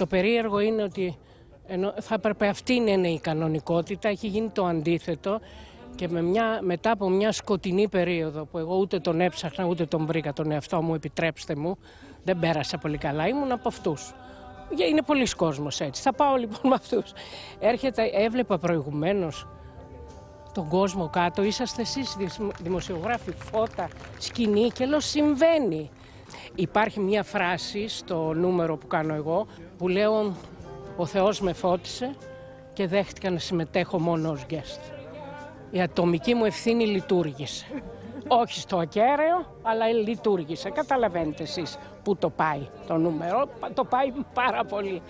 Το περίεργο είναι ότι ενώ θα έπρεπε αυτή να είναι η κανονικότητα, έχει γίνει το αντίθετο και με μια, μετά από μια σκοτεινή περίοδο που εγώ ούτε τον έψαχνα ούτε τον βρήκα τον εαυτό μου, επιτρέψτε μου, δεν πέρασα πολύ καλά, ήμουν από αυτούς. Είναι πολλοί κόσμος έτσι. Θα πάω λοιπόν με αυτούς. Έρχεται, έβλεπα προηγουμένως τον κόσμο κάτω, είσαστε εσείς δημοσιογράφοι, φώτα, σκηνή και λέω συμβαίνει. Υπάρχει μια φράση στο νούμερο που κάνω εγώ που λέω ο Θεός με φώτισε και δέχτηκα να συμμετέχω μόνο ως guest. Η ατομική μου ευθύνη λειτουργήσε. Όχι στο ακέραιο, αλλά λειτουργήσε. Καταλαβαίνετε εσείς που το πάει το νούμερο. Το πάει πάρα πολύ.